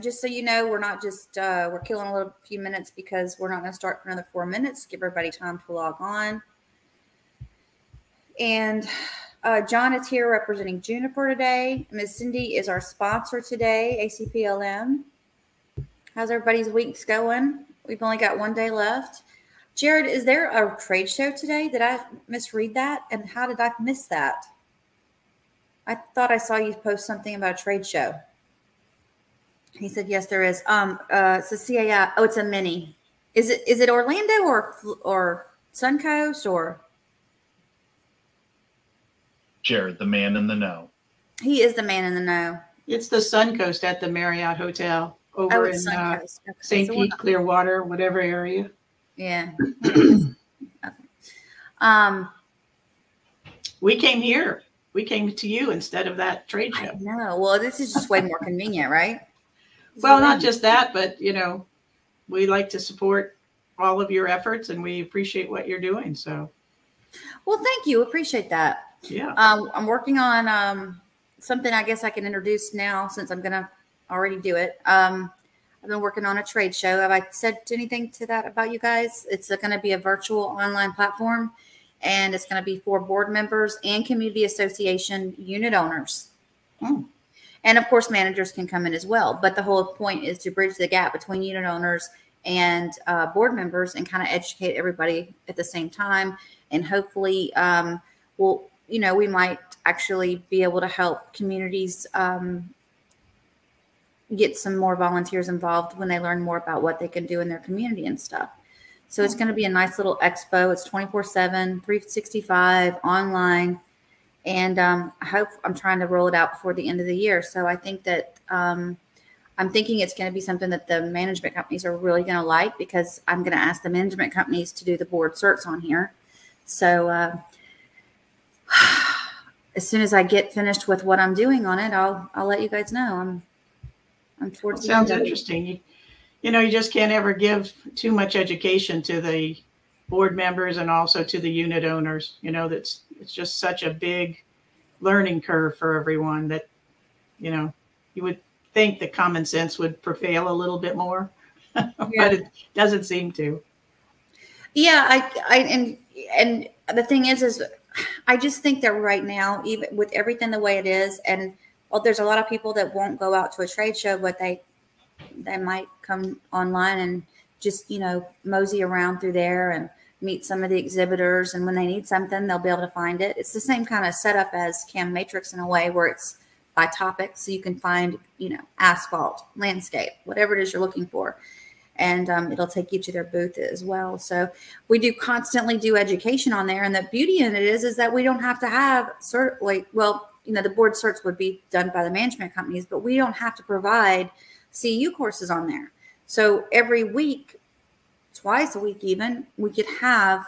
just so you know, we're not just uh, we're killing a little few minutes because we're not going to start for another four minutes. Give everybody time to log on. And uh, John is here representing Juniper today. Miss Cindy is our sponsor today, ACPLM. How's everybody's weeks going? We've only got one day left. Jared, is there a trade show today? Did I misread that? And how did I miss that? I thought I saw you post something about a trade show. He said, "Yes, there is." Um, uh, it's a CAI. Oh, it's a mini. Is it is it Orlando or or Suncoast or? Jared, the man in the know. He is the man in the know. It's the Suncoast at the Marriott Hotel over oh, in uh, okay. St. So Pete, Clearwater, whatever area. Yeah. okay. Um, we came here. We came to you instead of that trade show. No, well, this is just way more convenient, right? Well, not just that, but you know, we like to support all of your efforts, and we appreciate what you're doing. So, well, thank you. Appreciate that. Yeah. Um, I'm working on um, something. I guess I can introduce now since I'm gonna already do it. Um, I've been working on a trade show. Have I said anything to that about you guys? It's going to be a virtual online platform, and it's going to be for board members and community association unit owners. Hmm. And of course, managers can come in as well. But the whole point is to bridge the gap between unit owners and uh, board members and kind of educate everybody at the same time. And hopefully, um, we'll, you know, we might actually be able to help communities um, get some more volunteers involved when they learn more about what they can do in their community and stuff. So it's going to be a nice little expo. It's 24 7, 365 online and um, I hope I'm trying to roll it out before the end of the year. So I think that um, I'm thinking it's going to be something that the management companies are really going to like because I'm going to ask the management companies to do the board certs on here. So uh, as soon as I get finished with what I'm doing on it, I'll I'll let you guys know. I'm I'm towards. sounds interesting. You, you know, you just can't ever give too much education to the board members and also to the unit owners. You know, that's it's just such a big learning curve for everyone that, you know, you would think that common sense would prevail a little bit more, yeah. but it doesn't seem to. Yeah, I, I, and and the thing is, is I just think that right now, even with everything the way it is, and well, there's a lot of people that won't go out to a trade show, but they they might come online and just you know mosey around through there and meet some of the exhibitors and when they need something they'll be able to find it. It's the same kind of setup as cam matrix in a way where it's by topic so you can find you know asphalt landscape whatever it is you're looking for. And um, it'll take you to their booth as well. So we do constantly do education on there and the beauty in it is is that we don't have to have cert like well you know the board certs would be done by the management companies but we don't have to provide cu courses on there. So every week twice a week even we could have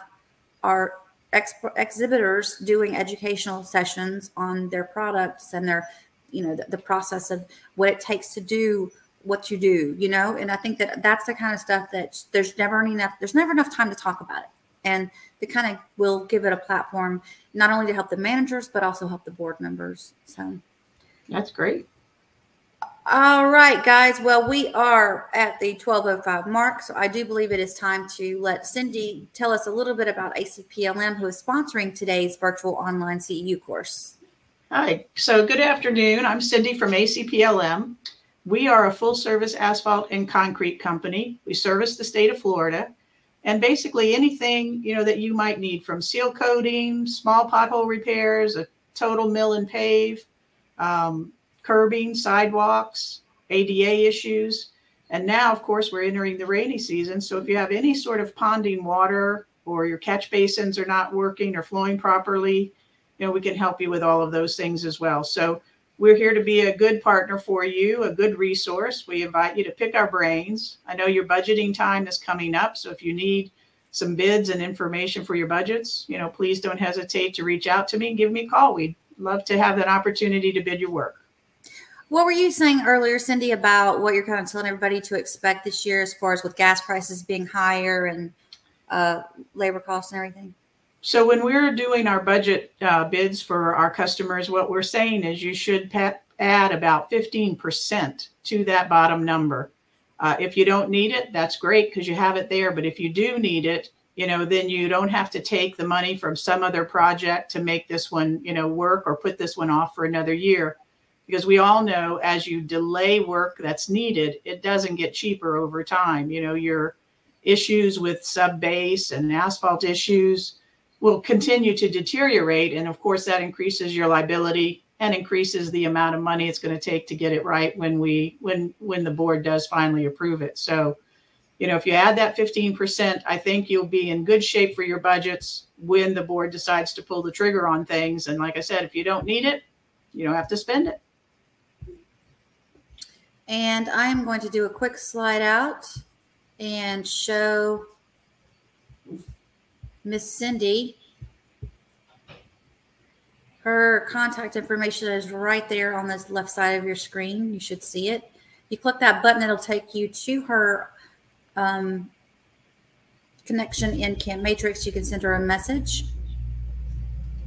our ex- exhibitors doing educational sessions on their products and their you know the, the, process of what it takes to do what you do you know? And i think that that's the kind of stuff that there's never enough there's never enough time to talk about it. And they kind of will give it a platform not only to help the managers but also help the board members so. That's great all right, guys. Well, we are at the 1205 mark, so I do believe it is time to let Cindy tell us a little bit about ACPLM, who is sponsoring today's virtual online CEU course. Hi. So, good afternoon. I'm Cindy from ACPLM. We are a full service asphalt and concrete company. We service the state of Florida and basically anything, you know, that you might need from seal coating, small pothole repairs, a total mill and pave, um, curbing, sidewalks, ADA issues. And now, of course, we're entering the rainy season. So if you have any sort of ponding water or your catch basins are not working or flowing properly, you know, we can help you with all of those things as well. So we're here to be a good partner for you, a good resource. We invite you to pick our brains. I know your budgeting time is coming up. So if you need some bids and information for your budgets, you know, please don't hesitate to reach out to me and give me a call. We'd love to have that opportunity to bid your work. What were you saying earlier, Cindy, about what you're kind of telling everybody to expect this year as far as with gas prices being higher and uh, labor costs and everything? So when we're doing our budget uh, bids for our customers, what we're saying is you should add about 15% to that bottom number. Uh, if you don't need it, that's great because you have it there. But if you do need it, you know, then you don't have to take the money from some other project to make this one, you know, work or put this one off for another year. Because we all know as you delay work that's needed, it doesn't get cheaper over time. You know, your issues with sub base and asphalt issues will continue to deteriorate. And of course, that increases your liability and increases the amount of money it's going to take to get it right when we when when the board does finally approve it. So, you know, if you add that 15%, I think you'll be in good shape for your budgets when the board decides to pull the trigger on things. And like I said, if you don't need it, you don't have to spend it. And I'm going to do a quick slide out and show Miss Cindy. Her contact information is right there on this left side of your screen. You should see it. You click that button, it'll take you to her um, connection in Cam Matrix. You can send her a message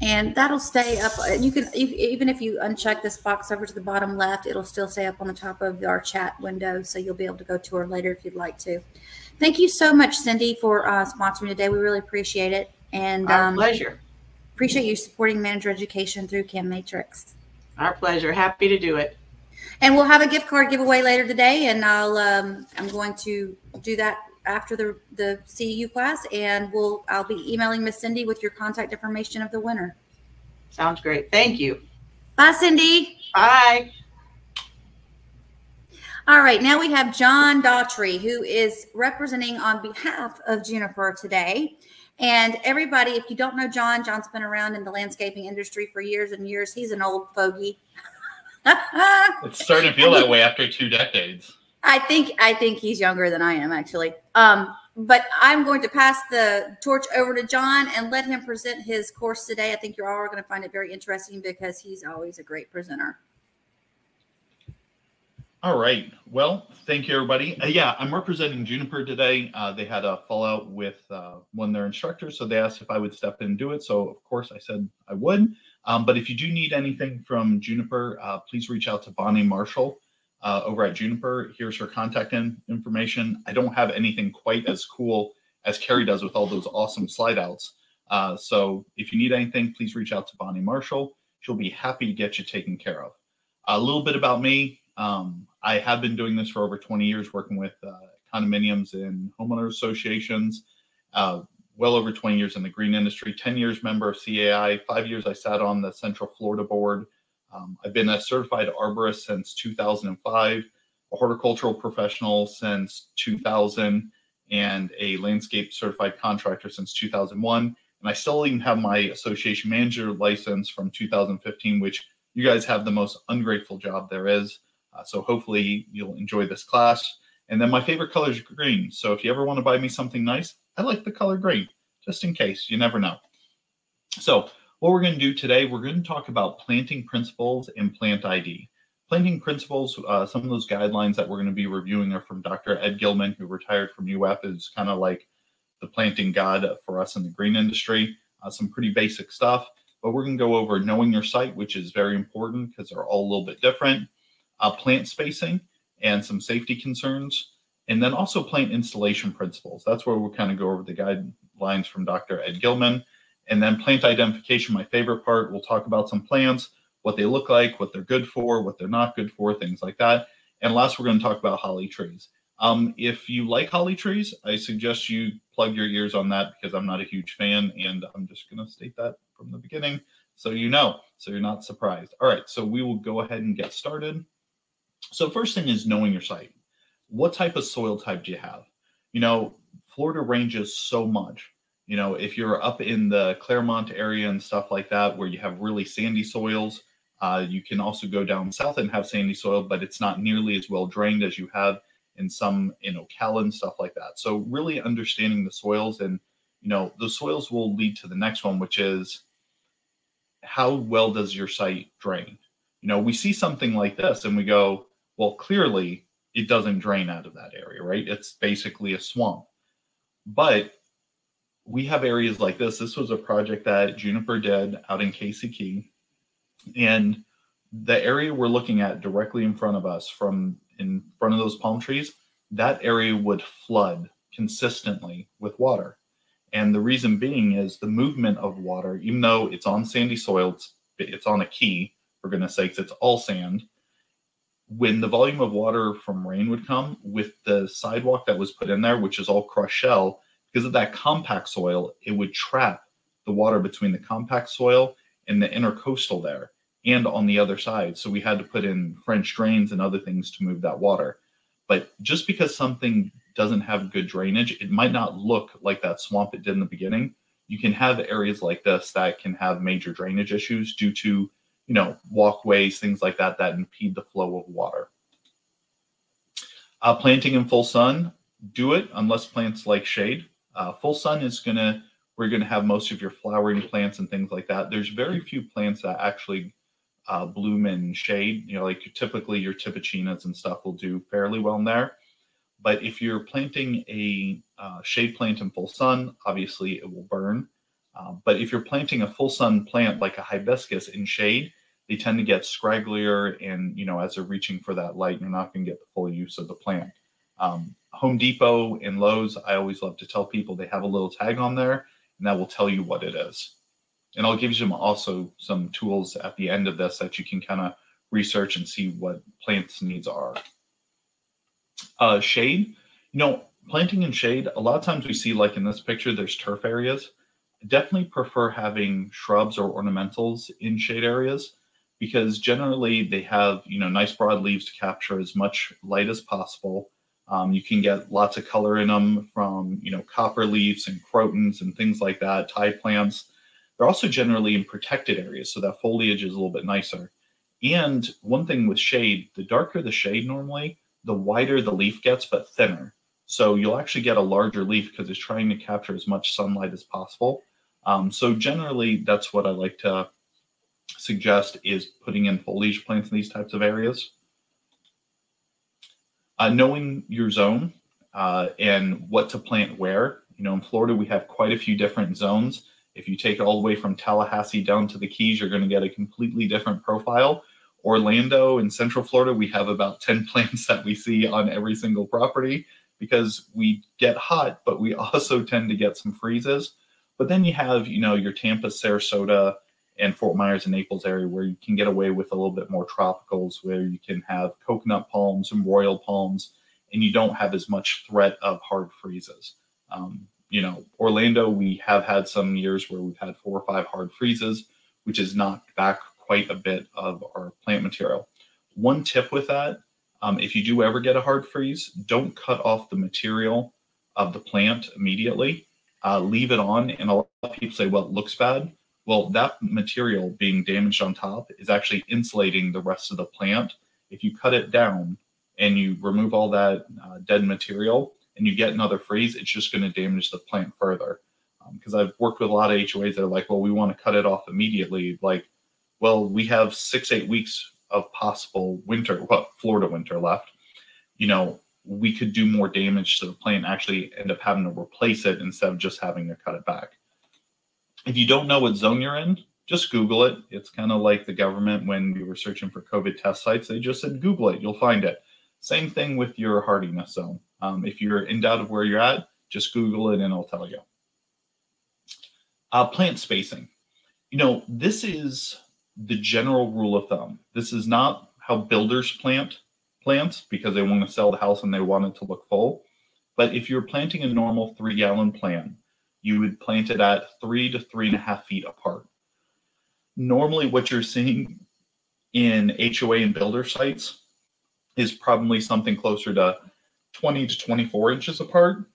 and that'll stay up. You can, even if you uncheck this box over to the bottom left, it'll still stay up on the top of our chat window. So you'll be able to go to her later if you'd like to. Thank you so much, Cindy, for uh, sponsoring today. We really appreciate it. And our um, pleasure. Appreciate you supporting manager education through Cam Matrix. Our pleasure. Happy to do it. And we'll have a gift card giveaway later today, and I'll um, I'm going to do that after the the CEU class, and we'll I'll be emailing Miss Cindy with your contact information of the winner. Sounds great. Thank you. Bye, Cindy. Bye. All right, now we have John Daughtry, who is representing on behalf of Juniper today. And everybody, if you don't know John, John's been around in the landscaping industry for years and years. He's an old fogey. it's starting to feel that way after two decades. I think I think he's younger than I am actually. Um, but I'm going to pass the torch over to John and let him present his course today. I think you're all going to find it very interesting because he's always a great presenter. All right. Well, thank you, everybody. Uh, yeah, I'm representing Juniper today. Uh, they had a fallout with uh, one of their instructors, so they asked if I would step in and do it. So, of course, I said I would. Um, but if you do need anything from Juniper, uh, please reach out to Bonnie Marshall uh, over at Juniper. Here's her contact in information. I don't have anything quite as cool as Carrie does with all those awesome slide outs. Uh, so, if you need anything, please reach out to Bonnie Marshall. She'll be happy to get you taken care of. A little bit about me. Um, I have been doing this for over 20 years, working with uh, condominiums and homeowner associations. Uh, well over 20 years in the green industry, 10 years member of CAI, five years I sat on the Central Florida board. Um, I've been a certified arborist since 2005, a horticultural professional since 2000, and a landscape certified contractor since 2001. And I still even have my association manager license from 2015, which you guys have the most ungrateful job there is. Uh, so hopefully you'll enjoy this class. And then my favorite color is green. So if you ever want to buy me something nice, I like the color green, just in case. You never know. So what we're going to do today, we're going to talk about planting principles and plant ID. Planting principles, uh, some of those guidelines that we're going to be reviewing are from Dr. Ed Gilman, who retired from UF, is kind of like the planting god for us in the green industry. Uh, some pretty basic stuff, but we're going to go over knowing your site, which is very important because they're all a little bit different uh, plant spacing and some safety concerns, and then also plant installation principles. That's where we'll kind of go over the guidelines from Dr. Ed Gilman. And then plant identification, my favorite part. We'll talk about some plants, what they look like, what they're good for, what they're not good for, things like that. And last, we're going to talk about holly trees. Um, if you like holly trees, I suggest you plug your ears on that because I'm not a huge fan, and I'm just going to state that from the beginning so you know, so you're not surprised. All right, so we will go ahead and get started. So first thing is knowing your site. What type of soil type do you have? You know, Florida ranges so much. You know, if you're up in the Clermont area and stuff like that, where you have really sandy soils, uh, you can also go down south and have sandy soil, but it's not nearly as well drained as you have in some in Ocala and stuff like that. So really understanding the soils and you know the soils will lead to the next one, which is how well does your site drain? You know, we see something like this and we go, well, clearly it doesn't drain out of that area, right? It's basically a swamp. But we have areas like this. This was a project that Juniper did out in Casey Key. And the area we're looking at directly in front of us from in front of those palm trees, that area would flood consistently with water. And the reason being is the movement of water, even though it's on sandy soil, it's, it's on a key, for goodness sakes, it's all sand. When the volume of water from rain would come with the sidewalk that was put in there, which is all crushed shell, because of that compact soil, it would trap the water between the compact soil and the intercoastal there and on the other side. So we had to put in French drains and other things to move that water. But just because something doesn't have good drainage, it might not look like that swamp it did in the beginning. You can have areas like this that can have major drainage issues due to, you know, walkways, things like that, that impede the flow of water. Uh, planting in full sun, do it unless plants like shade. Uh, full sun is going to, we're going to have most of your flowering plants and things like that. There's very few plants that actually uh, bloom in shade. You know, like typically your Tibouchinas and stuff will do fairly well in there. But if you're planting a uh, shade plant in full sun, obviously it will burn. Uh, but if you're planting a full sun plant like a hibiscus in shade, they tend to get scragglier, and you know as they're reaching for that light, you're not going to get the full use of the plant. Um, Home Depot and Lowe's, I always love to tell people they have a little tag on there, and that will tell you what it is. And I'll give you some also some tools at the end of this that you can kind of research and see what plants needs are. Uh, shade, you know, planting in shade, a lot of times we see like in this picture, there's turf areas. I definitely prefer having shrubs or ornamentals in shade areas because generally they have, you know, nice broad leaves to capture as much light as possible. Um, you can get lots of color in them from, you know, copper leaves and crotons and things like that, ti plants. They're also generally in protected areas, so that foliage is a little bit nicer. And one thing with shade, the darker the shade normally, the wider the leaf gets, but thinner. So you'll actually get a larger leaf because it's trying to capture as much sunlight as possible. Um, so generally, that's what I like to suggest is putting in foliage plants in these types of areas. Uh, knowing your zone uh, and what to plant where. You know, in Florida, we have quite a few different zones. If you take it all the way from Tallahassee down to the Keys, you're going to get a completely different profile. Orlando and Central Florida, we have about 10 plants that we see on every single property because we get hot, but we also tend to get some freezes. But then you have, you know, your Tampa, Sarasota, and Fort Myers and Naples area where you can get away with a little bit more tropicals, where you can have coconut palms and royal palms, and you don't have as much threat of hard freezes. Um, you know, Orlando, we have had some years where we've had four or five hard freezes, which has knocked back quite a bit of our plant material. One tip with that, um, if you do ever get a hard freeze, don't cut off the material of the plant immediately. Uh, leave it on, and a lot of people say, well, it looks bad. Well, that material being damaged on top is actually insulating the rest of the plant. If you cut it down and you remove all that uh, dead material, and you get another freeze, it's just going to damage the plant further. Because um, I've worked with a lot of HOAs that are like, well, we want to cut it off immediately. Like, well, we have six, eight weeks of possible winter, what Florida winter left. You know, we could do more damage to the plant, actually end up having to replace it instead of just having to cut it back. If you don't know what zone you're in, just Google it. It's kind of like the government when we were searching for COVID test sites. They just said, Google it, you'll find it. Same thing with your hardiness zone. Um, if you're in doubt of where you're at, just Google it and I'll tell you. Uh, plant spacing. You know, this is the general rule of thumb. This is not how builders plant plants because they want to sell the house and they want it to look full. But if you're planting a normal three gallon plant, you would plant it at three to three and a half feet apart. Normally, what you're seeing in HOA and builder sites is probably something closer to 20 to 24 inches apart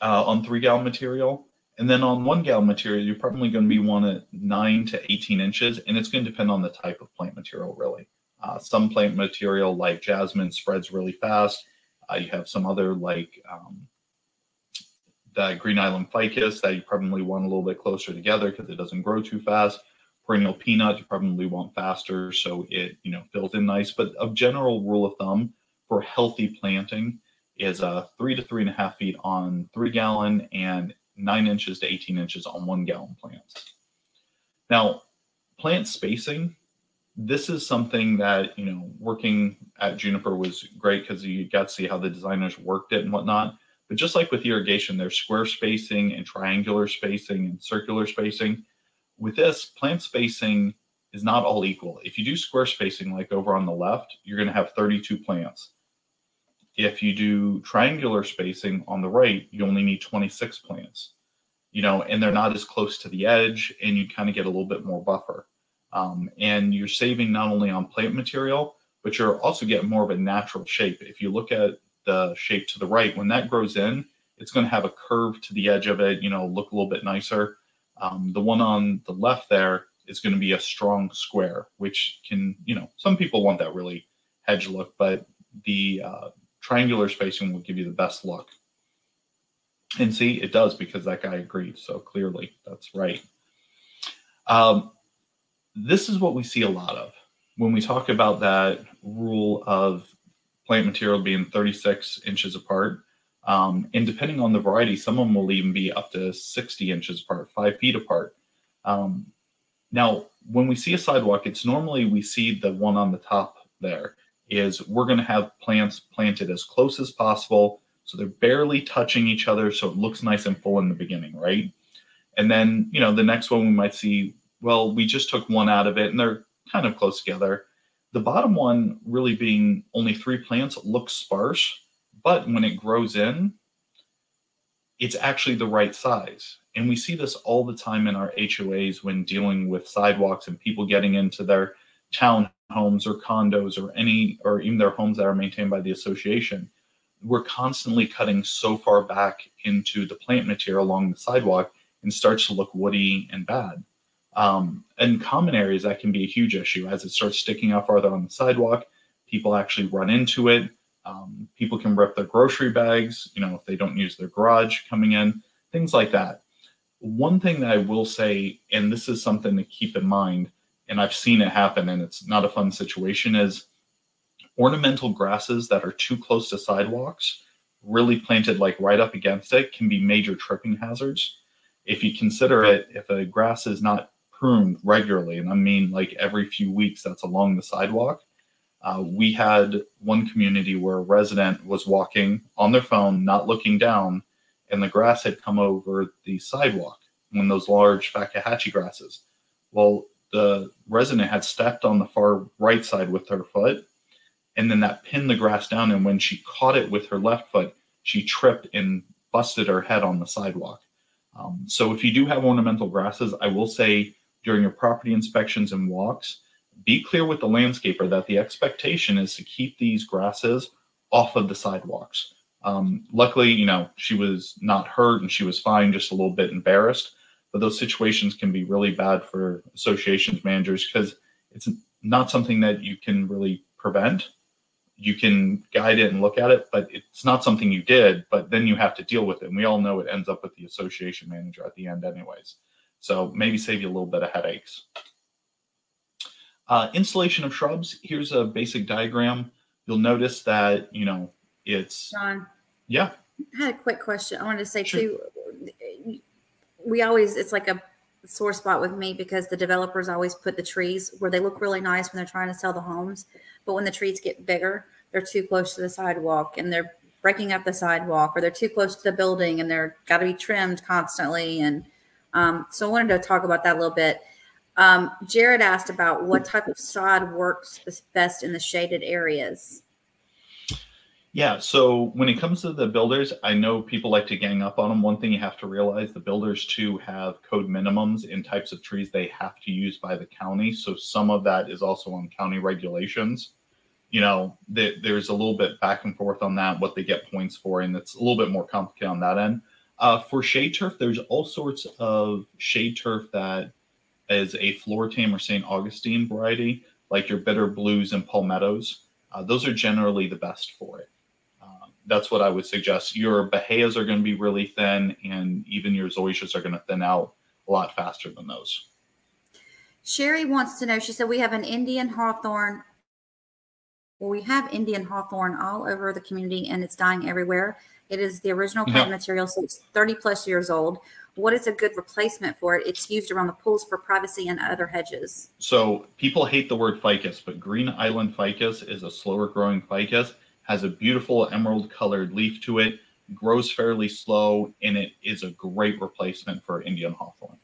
uh, on three gallon material. And then on one gallon material, you're probably going to be one at nine to 18 inches, and it's going to depend on the type of plant material, really. Uh, some plant material like jasmine spreads really fast. Uh, you have some other like um, the green island ficus that you probably want a little bit closer together because it doesn't grow too fast. Perennial peanut you probably want faster, so it you know fills in nice. But a general rule of thumb for healthy planting is uh, three to three and a half feet on three gallon and nine inches to 18 inches on one gallon plants. Now, plant spacing, this is something that, you know, working at Juniper was great because you got to see how the designers worked it and whatnot. But just like with irrigation, there's square spacing and triangular spacing and circular spacing. With this, plant spacing is not all equal. If you do square spacing, like over on the left, you're going to have 32 plants. If you do triangular spacing on the right, you only need 26 plants. You know, and they're not as close to the edge, and you kind of get a little bit more buffer. Um, and you're saving not only on plant material, but you're also getting more of a natural shape. If you look at the shape to the right, when that grows in, it's going to have a curve to the edge of it, you know, look a little bit nicer. Um, the one on the left there is going to be a strong square, which can, you know, some people want that really hedge look, but the uh, triangular spacing will give you the best look. And see, it does because that guy agreed. So clearly, that's right. Um, this is what we see a lot of when we talk about that rule of plant material being 36 inches apart. Um, and depending on the variety, some of them will even be up to 60 inches apart, five feet apart. Um, now, when we see a sidewalk, it's normally we see the one on the top there is we're going to have plants planted as close as possible. So they're barely touching each other. So it looks nice and full in the beginning, right? And then, you know, the next one we might see, well, we just took one out of it and they're kind of close together. The bottom one really being only three plants looks sparse, but when it grows in, it's actually the right size. And we see this all the time in our HOAs when dealing with sidewalks and people getting into their townhomes or condos or any, or even their homes that are maintained by the association. We're constantly cutting so far back into the plant material along the sidewalk and starts to look woody and bad. Um, in common areas, that can be a huge issue as it starts sticking out farther on the sidewalk. People actually run into it. Um, people can rip their grocery bags, you know, if they don't use their garage coming in, things like that. One thing that I will say, and this is something to keep in mind, and I've seen it happen, and it's not a fun situation, is ornamental grasses that are too close to sidewalks, really planted like right up against it, can be major tripping hazards. If you consider it, if a grass is not pruned regularly, and I mean like every few weeks that's along the sidewalk. Uh, we had one community where a resident was walking on their phone, not looking down, and the grass had come over the sidewalk, when those large Fakahatchee grasses. Well, the resident had stepped on the far right side with her foot, and then that pinned the grass down. And when she caught it with her left foot, she tripped and busted her head on the sidewalk. Um, so if you do have ornamental grasses, I will say during your property inspections and walks, be clear with the landscaper that the expectation is to keep these grasses off of the sidewalks. Um, luckily, you know, she was not hurt and she was fine, just a little bit embarrassed. But those situations can be really bad for associations managers because it's not something that you can really prevent. You can guide it and look at it, but it's not something you did. But then you have to deal with it. And we all know it ends up with the association manager at the end, anyways. So maybe save you a little bit of headaches. Uh, installation of shrubs. Here's a basic diagram. You'll notice that, you know, it's. John. Yeah. I had a quick question. I wanted to say sure. too, we always, it's like a sore spot with me because the developers always put the trees where they look really nice when they're trying to sell the homes. But when the trees get bigger, they're too close to the sidewalk and they're breaking up the sidewalk or they're too close to the building and they're got to be trimmed constantly. And um, so I wanted to talk about that a little bit. Um, Jared asked about what type of sod works best in the shaded areas. Yeah, so when it comes to the builders, I know people like to gang up on them. One thing you have to realize the builders too have code minimums in types of trees they have to use by the county. So some of that is also on county regulations. You know, there's a little bit back and forth on that, what they get points for, and it's a little bit more complicated on that end. Uh, for shade turf, there's all sorts of shade turf that is a Floratam or St. Augustine variety, like your bitter blues and palmettos. Uh, those are generally the best for it. Uh, that's what I would suggest. Your Bahias are going to be really thin, and even your zoysias are going to thin out a lot faster than those. Sherry wants to know, she said, we have an Indian hawthorn. Well, we have Indian hawthorn all over the community and it's dying everywhere. It is the original plant yeah. material, so it's 30 plus years old. what is a good replacement for it? It's used around the pools for privacy and other hedges. So people hate the word ficus, but green island ficus is a slower growing ficus, has a beautiful emerald colored leaf to it, grows fairly slow, and it is a great replacement for Indian hawthorn.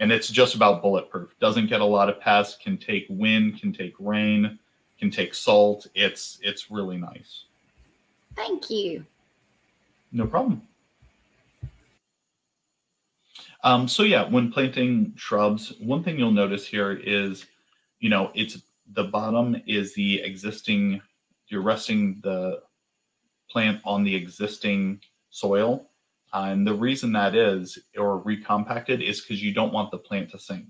And it's just about bulletproof. Doesn't get a lot of pests, can take wind, can take rain, can take salt. It's it's really nice. Thank you. No problem. Um, so yeah, when planting shrubs, one thing you'll notice here is, you know, it's the bottom is the existing, you're resting the plant on the existing soil. Uh, and the reason that is, or recompacted, is because you don't want the plant to sink.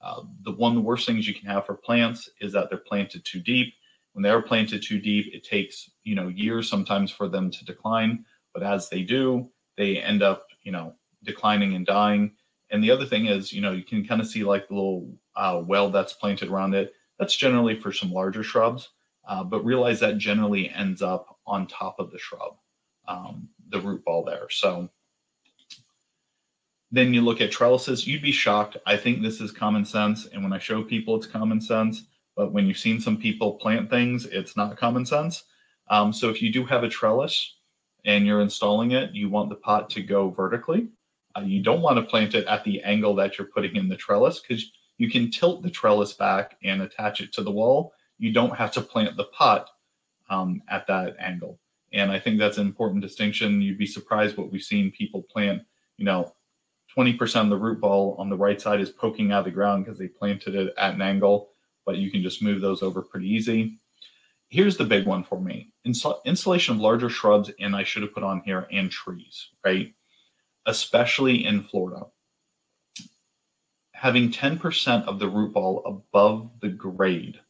Uh, the one of the worst things you can have for plants is that they're planted too deep. When they are planted too deep, it takes you know years sometimes for them to decline. But as they do, they end up you know declining and dying. And the other thing is, you know, you can kind of see like the little uh, well that's planted around it. That's generally for some larger shrubs, uh, but realize that generally ends up on top of the shrub, um, the root ball there. So then you look at trellises, you'd be shocked. I think this is common sense. And when I show people, it's common sense. But when you've seen some people plant things, it's not common sense. Um, so if you do have a trellis and you're installing it, you want the pot to go vertically. Uh, you don't want to plant it at the angle that you're putting in the trellis because you can tilt the trellis back and attach it to the wall. You don't have to plant the pot um, at that angle. And I think that's an important distinction. You'd be surprised what we've seen people plant, you know, 20% of the root ball on the right side is poking out of the ground because they planted it at an angle, but you can just move those over pretty easy. Here's the big one for me. installation of larger shrubs, and I should have put on here, and trees, right? especially in Florida. Having 10% of the root ball above the grade.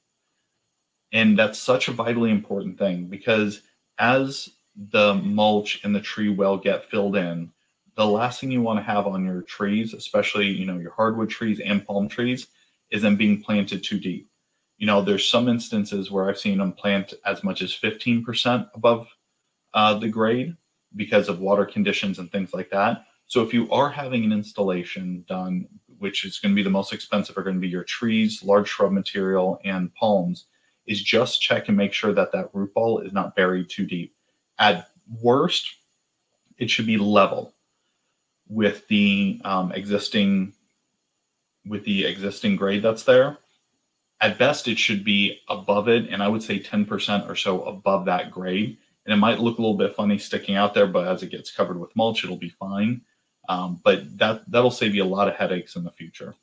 And that's such a vitally important thing because as the mulch and the tree well get filled in, the last thing you want to have on your trees, especially you know your hardwood trees and palm trees, is them being planted too deep. You know, there's some instances where I've seen them plant as much as 15% above uh, the grade, because of water conditions and things like that. So if you are having an installation done, which is going to be the most expensive, are going to be your trees, large shrub material, and palms, is just check and make sure that that root ball is not buried too deep. At worst, it should be level with the um, existing with the existing grade that's there. At best, it should be above it, and I would say 10% or so above that grade and it might look a little bit funny sticking out there, but as it gets covered with mulch, it'll be fine. Um, but that that'll save you a lot of headaches in the future.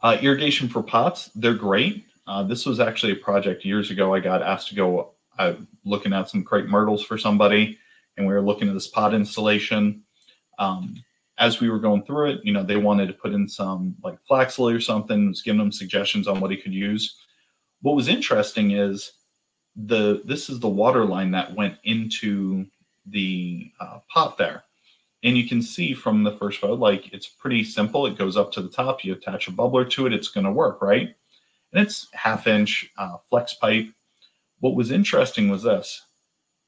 Uh, irrigation for pots, they're great. Uh, this was actually a project years ago. I got asked to go uh, looking at some crepe myrtles for somebody, and we were looking at this pot installation. Um, as we were going through it, you know, they wanted to put in some like flax lily or something. Was giving them suggestions on what he could use. What was interesting is the this is the water line that went into the uh, pot there. And you can see from the first photo, like it's pretty simple. It goes up to the top. You attach a bubbler to it. It's going to work, right? And it's half inch uh, flex pipe. What was interesting was this.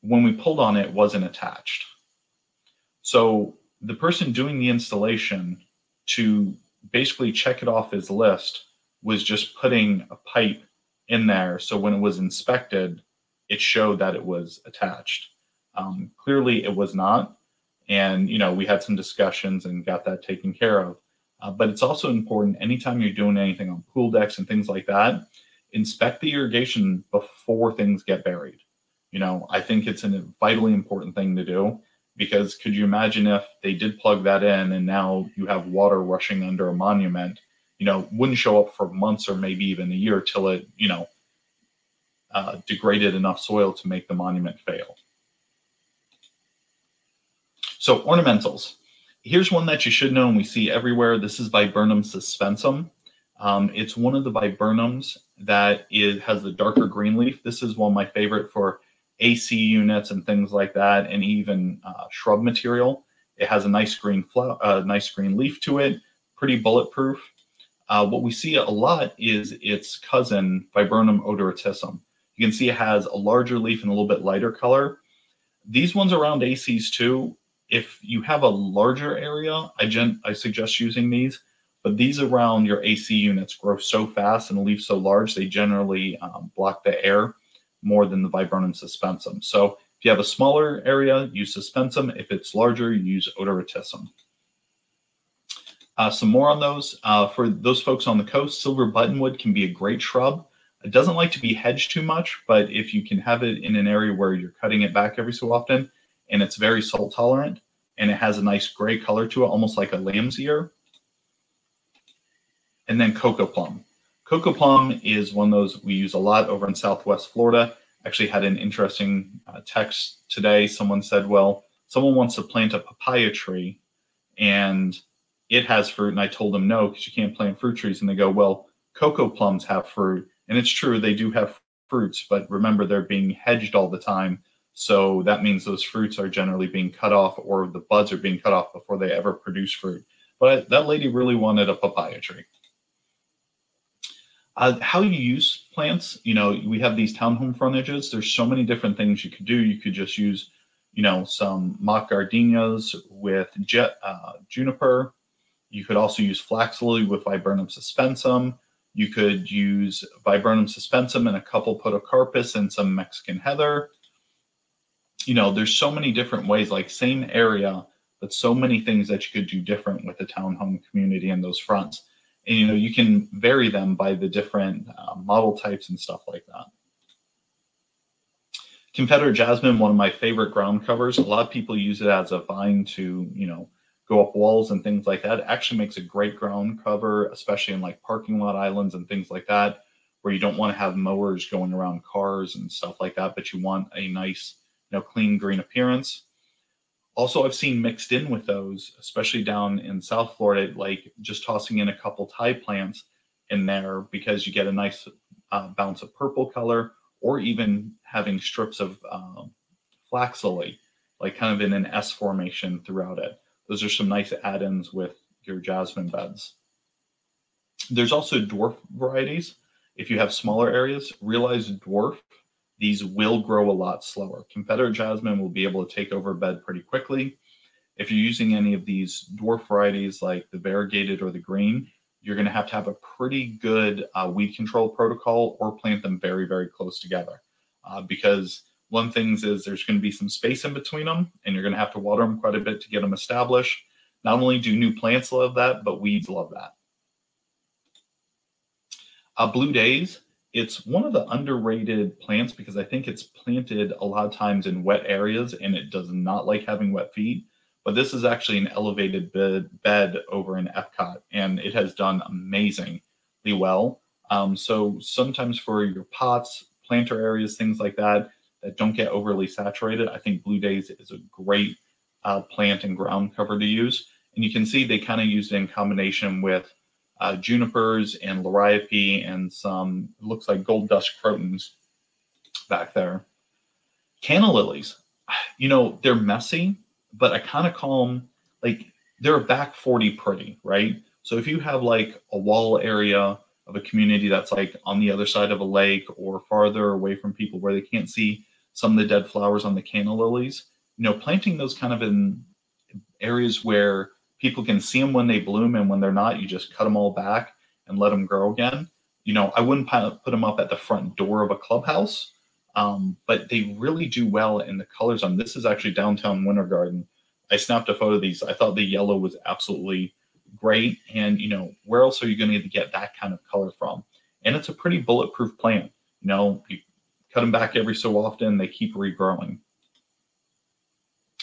When we pulled on it, it wasn't attached. So the person doing the installation to basically check it off his list was just putting a pipe in there. So when it was inspected, it showed that it was attached. Um, clearly, it was not. And, you know, we had some discussions and got that taken care of. Uh, but it's also important anytime you're doing anything on pool decks and things like that, inspect the irrigation before things get buried. You know, I think it's a vitally important thing to do because could you imagine if they did plug that in and now you have water rushing under a monument you know, wouldn't show up for months or maybe even a year till it, you know, uh, degraded enough soil to make the monument fail. So ornamentals. Here's one that you should know and we see everywhere. This is Viburnum suspensum. Um, it's one of the viburnums that is, has the darker green leaf. This is one of my favorite for AC units and things like that, and even uh, shrub material. It has a nice green flower, uh, nice green leaf to it, pretty bulletproof. Uh, what we see a lot is its cousin, Viburnum odoratissum. You can see it has a larger leaf and a little bit lighter color. These ones around ACs too, if you have a larger area, I I suggest using these. But these around your AC units grow so fast and leave so large, they generally um, block the air more than the viburnum suspensum. So if you have a smaller area, use suspensum. If it's larger, use odoratisum. Uh, some more on those. Uh, for those folks on the coast, silver buttonwood can be a great shrub. It doesn't like to be hedged too much, but if you can have it in an area where you're cutting it back every so often, and it's very salt tolerant, and it has a nice gray color to it, almost like a lamb's ear. And then cocoa plum. Cocoa plum is one of those we use a lot over in Southwest Florida. Actually had an interesting uh, text today. Someone said, well, someone wants to plant a papaya tree and it has fruit. And I told them no, because you can't plant fruit trees. And they go, well, cocoa plums have fruit. And it's true, they do have fruits, but remember they're being hedged all the time. So that means those fruits are generally being cut off or the buds are being cut off before they ever produce fruit. But that lady really wanted a papaya tree. Uh, how you use plants, you know, we have these townhome frontages. There's so many different things you could do. You could just use, you know, some mock gardenias with jet, uh, juniper. You could also use flax lily with viburnum suspensum. You could use viburnum suspensum and a couple podocarpus and some Mexican heather. You know, there's so many different ways, like same area, but so many things that you could do different with the townhome community and those fronts. And, you know, you can vary them by the different uh, model types and stuff like that. Confederate jasmine, one of my favorite ground covers. A lot of people use it as a vine to, you know, go up walls and things like that. It actually makes a great ground cover, especially in like parking lot islands and things like that, where you don't want to have mowers going around cars and stuff like that, but you want a nice, you know, clean green appearance. Also, I've seen mixed in with those, especially down in South Florida, like just tossing in a couple ti plants in there because you get a nice uh, bounce of purple color, or even having strips of um, like kind of in an S formation throughout it. Those are some nice add-ins with your jasmine beds. There's also dwarf varieties. If you have smaller areas, realize dwarf, these will grow a lot slower. Confederate jasmine will be able to take over bed pretty quickly. If you're using any of these dwarf varieties like the variegated or the green, you're going to have to have a pretty good uh, weed control protocol or plant them very, very close together. Uh, because one thing is there's going to be some space in between them, and you're going to have to water them quite a bit to get them established. Not only do new plants love that, but weeds love that. Uh, Blue Daze, it's one of the underrated plants because I think it's planted a lot of times in wet areas and it does not like having wet feet. But this is actually an elevated bed, bed over in Epcot and it has done amazingly well. Um, so sometimes for your pots, planter areas, things like that, that don't get overly saturated. I think Blue Daze is a great uh, plant and ground cover to use. And you can see they kind of used it in combination with uh, junipers and liriope and some, looks like gold dust crotons back there. Canna lilies, you know, they're messy, but I kind of call them like they're back 40 pretty, right? So if you have like a wall area of a community that's like on the other side of a lake or farther away from people where they can't see some of the dead flowers on the canna lilies. You know, planting those kind of in areas where people can see them when they bloom and when they're not, you just cut them all back and let them grow again. You know, I wouldn't put them up at the front door of a clubhouse, um, but they really do well in the colors on this is actually downtown Winter Garden. I snapped a photo of these. I thought the yellow was absolutely great. And, you know, where else are you going to get that kind of color from? And it's a pretty bulletproof plant. You know, you cut them back every so often, they keep regrowing.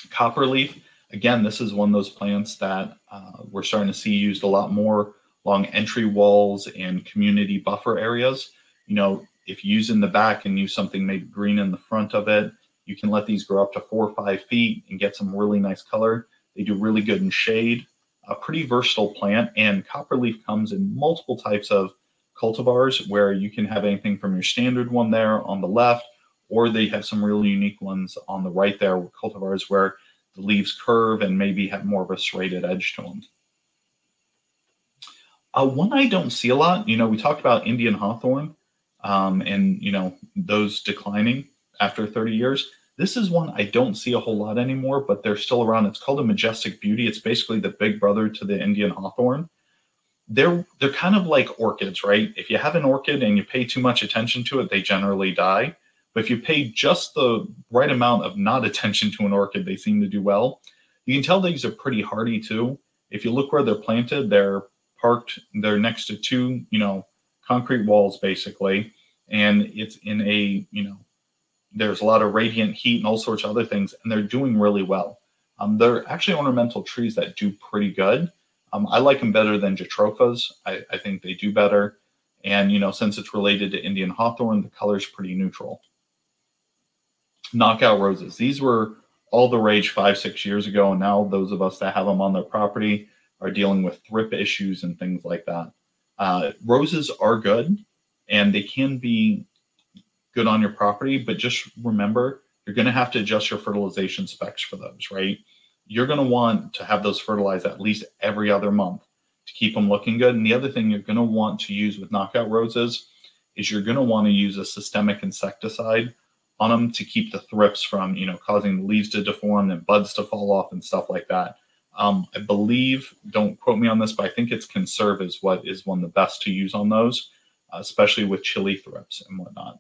Copperleaf, again, this is one of those plants that uh, we're starting to see used a lot more along entry walls and community buffer areas. You know, if you use in the back and use something maybe green in the front of it, you can let these grow up to four or five feet and get some really nice color. They do really good in shade. A pretty versatile plant, and copperleaf comes in multiple types of cultivars where you can have anything from your standard one there on the left, or they have some really unique ones on the right there cultivars where the leaves curve and maybe have more of a serrated edge to them. Uh, one I don't see a lot, you know, we talked about Indian hawthorn um, and, you know, those declining after 30 years. This is one I don't see a whole lot anymore, but they're still around. It's called a Majestic Beauty. It's basically the big brother to the Indian Hawthorn. They're they're kind of like orchids, right? If you have an orchid and you pay too much attention to it, they generally die. But if you pay just the right amount of not attention to an orchid, they seem to do well. You can tell these are pretty hardy too. If you look where they're planted, they're parked, they're next to two, you know, concrete walls basically, and it's in a, you know, there's a lot of radiant heat and all sorts of other things, and they're doing really well. Um, they're actually ornamental trees that do pretty good. Um, I like them better than Jatropha's. I, I think they do better. And, you know, since it's related to Indian hawthorn, the color's pretty neutral. Knockout roses. These were all the rage five, six years ago. And now those of us that have them on their property are dealing with thrip issues and things like that. Uh, roses are good and they can be good on your property, but just remember you're going to have to adjust your fertilization specs for those, right? You're going to want to have those fertilized at least every other month to keep them looking good. And the other thing you're going to want to use with knockout roses is you're going to want to use a systemic insecticide on them to keep the thrips from, you know, causing the leaves to deform and buds to fall off and stuff like that. Um, I believe, don't quote me on this, but I think it's Conserve is what is one of the best to use on those, especially with chili thrips and whatnot.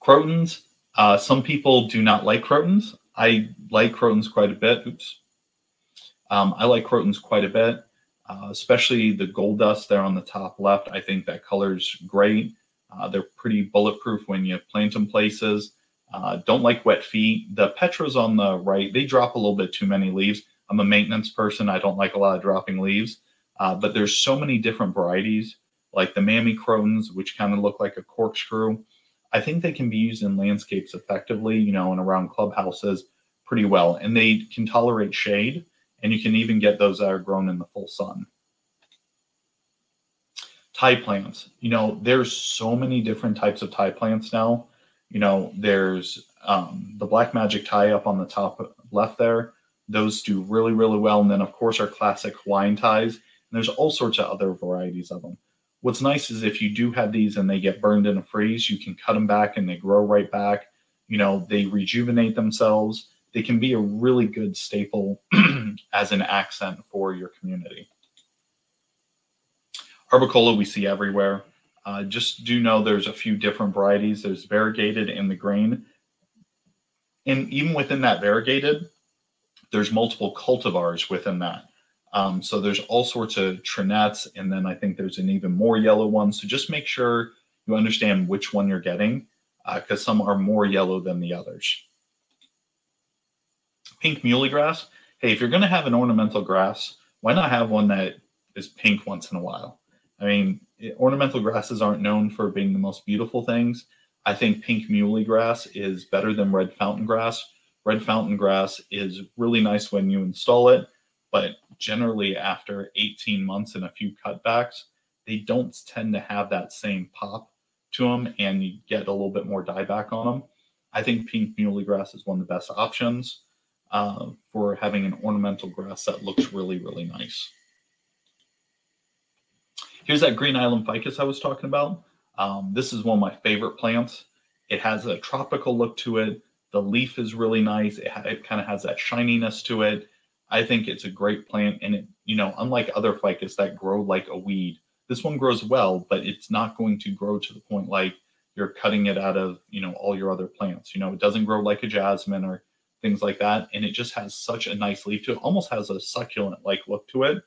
Crotons. Uh, some people do not like crotons. I like crotons quite a bit. Oops. Um, I like crotons quite a bit, uh, especially the gold dust there on the top left. I think that color's great. Uh, they're pretty bulletproof when you plant them places. Uh, don't like wet feet. The Petras on the right, they drop a little bit too many leaves. I'm a maintenance person. I don't like a lot of dropping leaves. Uh, but there's so many different varieties, like the Mammy Crotons, which kind of look like a corkscrew. I think they can be used in landscapes effectively, you know, and around clubhouses pretty well. And they can tolerate shade, and you can even get those that are grown in the full sun. Ti plants, you know, there's so many different types of ti plants now. You know, there's um, the Black Magic ti up on the top left there. Those do really, really well. And then, of course, our classic Hawaiian ties. And there's all sorts of other varieties of them. What's nice is if you do have these and they get burned in a freeze, you can cut them back and they grow right back. You know, they rejuvenate themselves. They can be a really good staple as an accent for your community. Arboricola we see everywhere. Uh, just do know there's a few different varieties. There's variegated and the grain. And even within that variegated, there's multiple cultivars within that. Um, so there's all sorts of trinettes, and then I think there's an even more yellow one. So just make sure you understand which one you're getting, because uh, some are more yellow than the others. Pink muhly grass. Hey, if you're going to have an ornamental grass, why not have one that is pink once in a while? I mean, it, ornamental grasses aren't known for being the most beautiful things. I think pink muhly grass is better than red fountain grass. Red fountain grass is really nice when you install it but generally after 18 months and a few cutbacks, they don't tend to have that same pop to them and you get a little bit more dieback on them. I think pink muhly grass is one of the best options uh, for having an ornamental grass that looks really, really nice. Here's that green island ficus I was talking about. Um, this is one of my favorite plants. It has a tropical look to it. The leaf is really nice. It, it kind of has that shininess to it. I think it's a great plant, and it, you know, unlike other ficus that grow like a weed, this one grows well, but it's not going to grow to the point like you're cutting it out of, you know, all your other plants. You know, it doesn't grow like a jasmine or things like that, and it just has such a nice leaf to it. Almost has a succulent like look to it,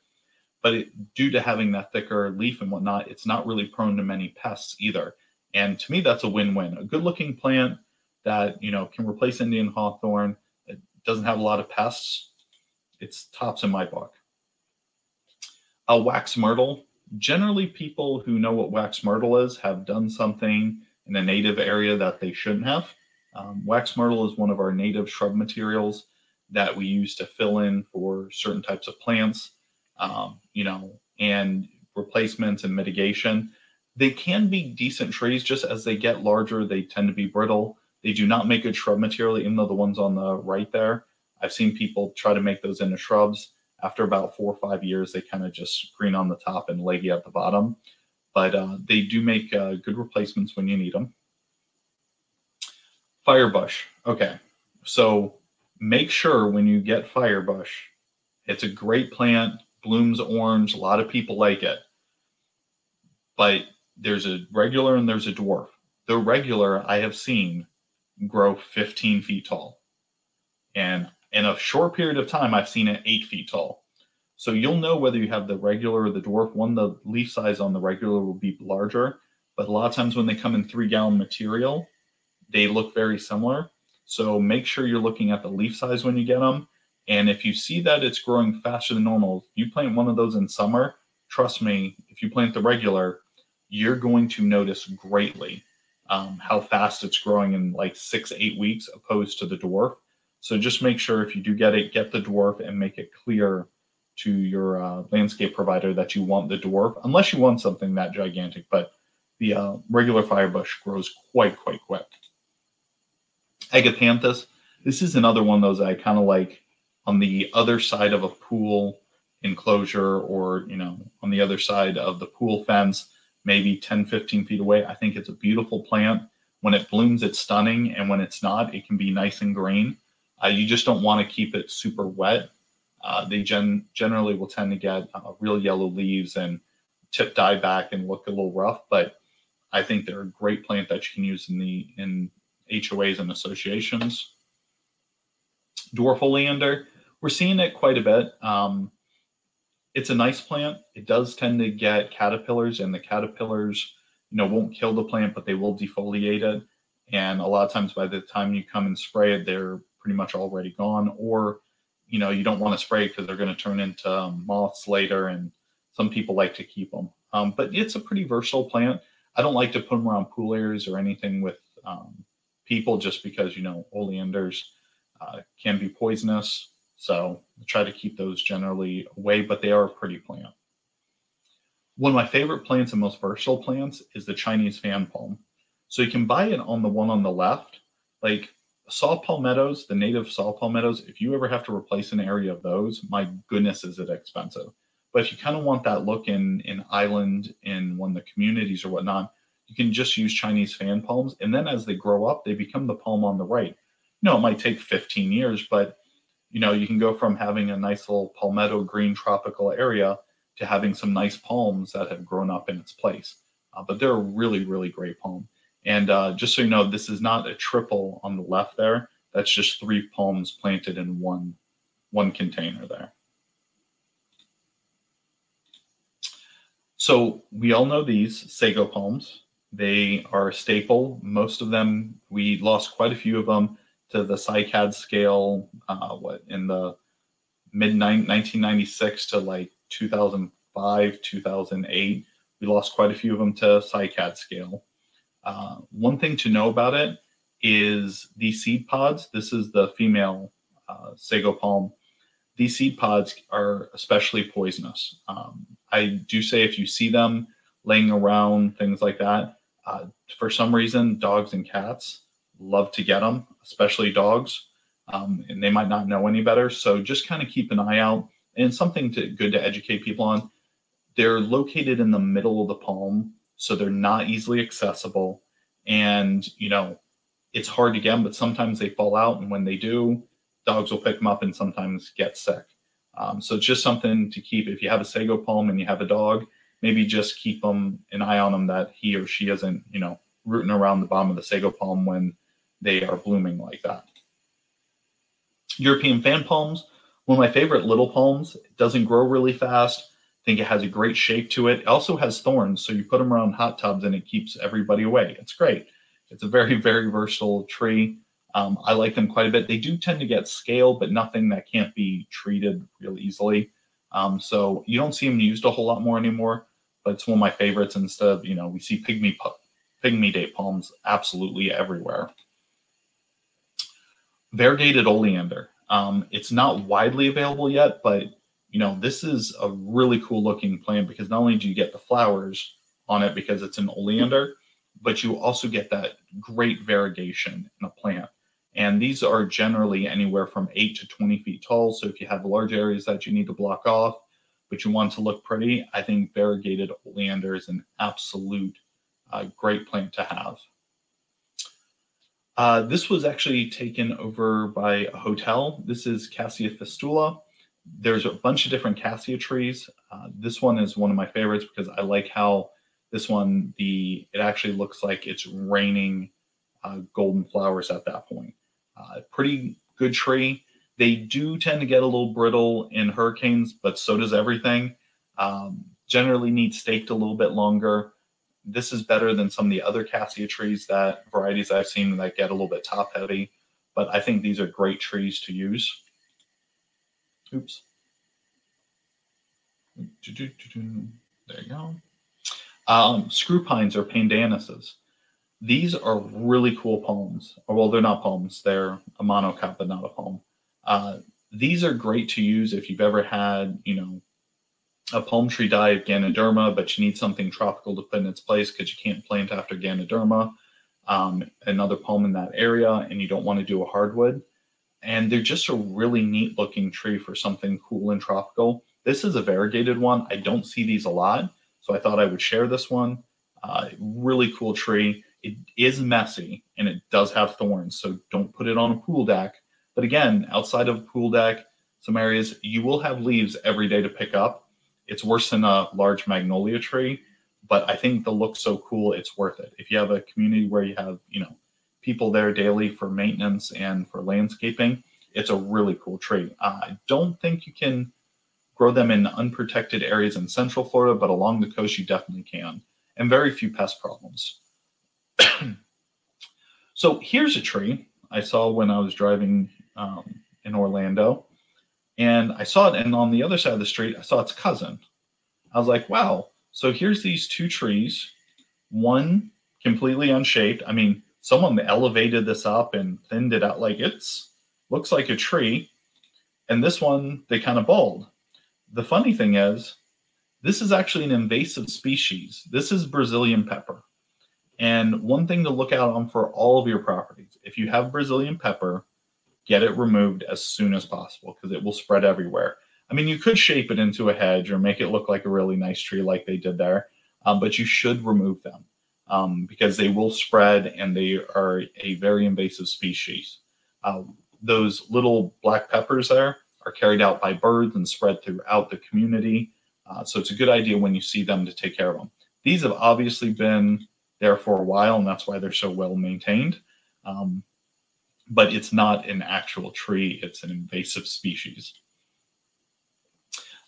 but it, due to having that thicker leaf and whatnot, it's not really prone to many pests either. And to me, that's a win-win. A good-looking plant that you know can replace Indian hawthorn. It doesn't have a lot of pests it's tops in my book. A wax myrtle. Generally, people who know what wax myrtle is have done something in a native area that they shouldn't have. Um, wax myrtle is one of our native shrub materials that we use to fill in for certain types of plants, um, you know, and replacements and mitigation. They can be decent trees just as they get larger, they tend to be brittle. They do not make good shrub material, even though the ones on the right there I've seen people try to make those into shrubs. After about four or five years, they kind of just green on the top and leggy at the bottom. But uh, they do make uh, good replacements when you need them. Firebush. Okay. So make sure when you get firebush, it's a great plant, blooms orange. A lot of people like it. But there's a regular and there's a dwarf. The regular I have seen grow 15 feet tall. And in a short period of time, I've seen it eight feet tall. So you'll know whether you have the regular or the dwarf. One, the leaf size on the regular will be larger, but a lot of times when they come in three gallon material, they look very similar. So make sure you're looking at the leaf size when you get them. And if you see that it's growing faster than normal, you plant one of those in summer, trust me, if you plant the regular, you're going to notice greatly um, how fast it's growing in like six, eight weeks opposed to the dwarf. So just make sure if you do get it, get the dwarf and make it clear to your uh, landscape provider that you want the dwarf, unless you want something that gigantic. But the uh, regular firebush grows quite, quite quick. Agapanthus. This is another one of those I kind of like on the other side of a pool enclosure or, you know, on the other side of the pool fence, maybe 10, 15 feet away. I think it's a beautiful plant. When it blooms, it's stunning. And when it's not, it can be nice and green. Uh, you just don't want to keep it super wet. Uh, they gen- generally will tend to get uh, real yellow leaves and tip die back and look a little rough. But I think they're a great plant that you can use in the in HOAs and associations. Dwarf oleander, we're seeing it quite a bit. Um, it's a nice plant. It does tend to get caterpillars, and the caterpillars, you know, won't kill the plant, but they will defoliate it. And a lot of times, by the time you come and spray it, they're pretty much already gone. Or, you know, you don't want to spray because they're going to turn into um, moths later, and some people like to keep them. Um, but it's a pretty versatile plant. I don't like to put them around pool areas or anything with um, people just because you know oleanders uh, can be poisonous. So I try to keep those generally away, but they are a pretty plant. One of my favorite plants and most versatile plants is the Chinese fan palm. So you can buy it on the one on the left, like saw palmettos, the native saw palmettos. If you ever have to replace an area of those, my goodness, is it expensive. But if you kind of want that look in in island in one of the communities or whatnot, you can just use Chinese fan palms. And then as they grow up, they become the palm on the right. You know, it might take 15 years, but you know, you can go from having a nice little palmetto green tropical area to having some nice palms that have grown up in its place. Uh, but they're a really, really great palm. And uh, just so you know, this is not a triple on the left there. That's just three palms planted in one, one container there. So we all know these sago palms. They are a staple. Most of them, we lost quite a few of them to the cycad scale, uh, what, in the mid 1996 to like 2005, 2008. We lost quite a few of them to cycad scale. Uh, one thing to know about it is these seed pods. This is the female uh, sago palm. These seed pods are especially poisonous. Um, I do say if you see them laying around, things like that, uh, for some reason, dogs and cats love to get them, especially dogs, um, and they might not know any better. So just kind of keep an eye out. And something to, good to educate people on. They're located in the middle of the palm, so they're not easily accessible. And you know, it's hard to get them, but sometimes they fall out, and when they do, dogs will pick them up and sometimes get sick. Um, so it's just something to keep. If you have a sago palm and you have a dog, maybe just keep them an eye on them that he or she isn't, you know, rooting around the bottom of the sago palm when they are blooming like that. European fan palms, one of my favorite little palms. It doesn't grow really fast. I think it has a great shape to it. It also has thorns, so you put them around hot tubs and it keeps everybody away. It's great. It's a very, very versatile tree. Um, I like them quite a bit. They do tend to get scale, but nothing that can't be treated real easily. Um, so you don't see them used a whole lot more anymore but it's one of my favorites. Instead of, you know, we see pygmy pygmy date palms absolutely everywhere. Variegated oleander. Um, it's not widely available yet, but you know, this is a really cool looking plant because not only do you get the flowers on it because it's an oleander, but you also get that great variegation in a plant. And these are generally anywhere from 8 to 20 feet tall. So if you have large areas that you need to block off, but you want to look pretty, I think variegated oleander is an absolute uh, great plant to have. Uh, this was actually taken over by a hotel. This is Cassia fistula. There's a bunch of different cassia trees. Uh, this one is one of my favorites because I like how this one, the it actually looks like it's raining uh, golden flowers at that point. Uh, pretty good tree. They do tend to get a little brittle in hurricanes, but so does everything. Um, generally need staked a little bit longer. This is better than some of the other cassia trees that varieties I've seen that get a little bit top heavy, but I think these are great trees to use. Oops. There you go. Um, screw pines or pandanuses. These are really cool palms. Well, they're not palms. They're a monocot, but not a palm. Uh, these are great to use if you've ever had, you know, a palm tree die of Ganoderma, but you need something tropical to put in its place because you can't plant after Ganoderma, um, another palm in that area, and you don't want to do a hardwood. And they're just a really neat looking tree for something cool and tropical. This is a variegated one. I don't see these a lot, so I thought I would share this one. Uh, really cool tree. It is messy and it does have thorns, so don't put it on a pool deck. But again, outside of a pool deck, some areas you will have leaves every day to pick up. It's worse than a large magnolia tree, but I think the look's so cool, it's worth it. If you have a community where you have, you know, people there daily for maintenance and for landscaping, it's a really cool tree. I don't think you can grow them in unprotected areas in central Florida, but along the coast you definitely can, and very few pest problems. so here's a tree I saw when I was driving um, in Orlando, and I saw it, and on the other side of the street, I saw its cousin. I was like, wow. So here's these two trees, one completely unshaped. I mean, someone elevated this up and thinned it out like it's looks like a tree. And this one, they kind of bald. The funny thing is, this is actually an invasive species. This is Brazilian pepper. And one thing to look out on for all of your properties, if you have Brazilian pepper, get it removed as soon as possible because it will spread everywhere. I mean, you could shape it into a hedge or make it look like a really nice tree like they did there, um, but you should remove them um, because they will spread and they are a very invasive species. Uh, those little black peppers there are carried out by birds and spread throughout the community. Uh, so it's a good idea when you see them to take care of them. These have obviously been there for a while, and that's why they're so well maintained. Um, but it's not an actual tree, it's an invasive species.